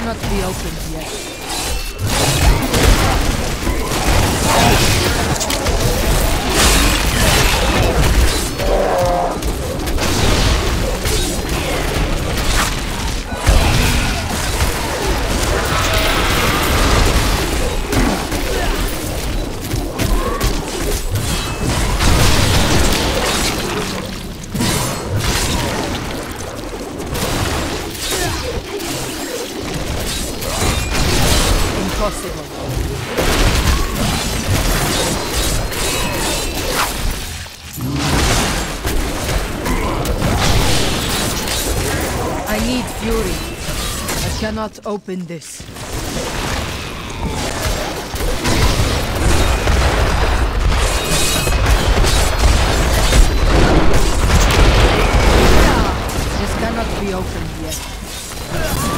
cannot be opened yet. I need fury. I cannot open this. This cannot be opened yet.